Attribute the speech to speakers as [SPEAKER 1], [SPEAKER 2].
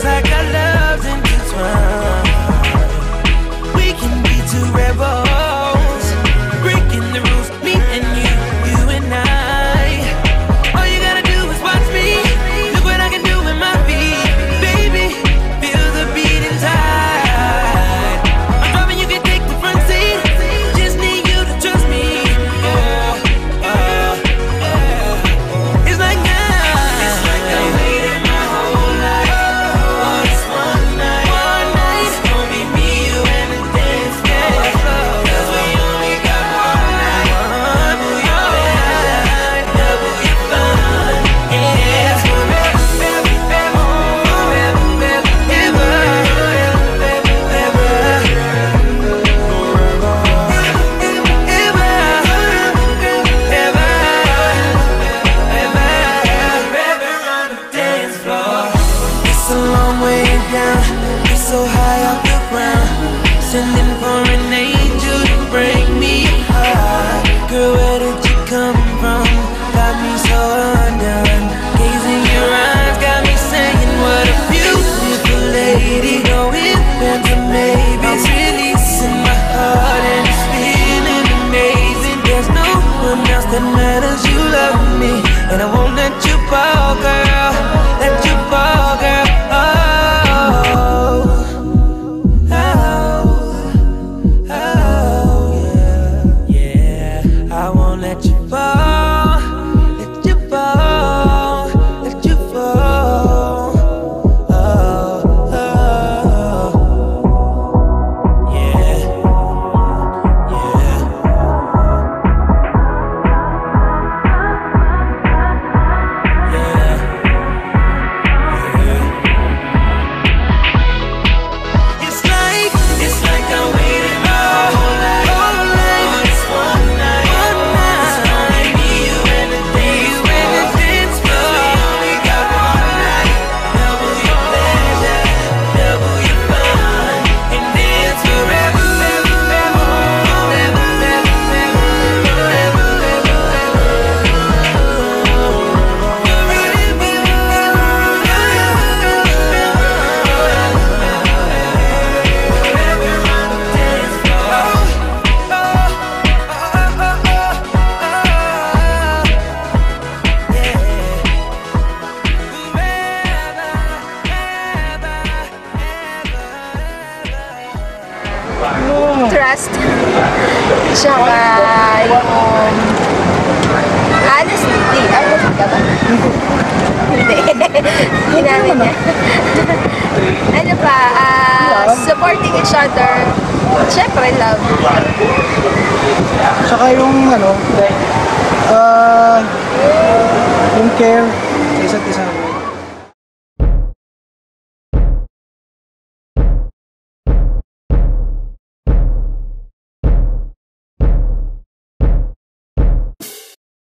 [SPEAKER 1] as I got. Trust. Tsaka yung... Honestly, ano ka ba? Hindi. Ginamit niya. ano pa, ah, supporting each other. Siyempre, love.
[SPEAKER 2] Saka yung ano, ah, yung care sa isa't isa.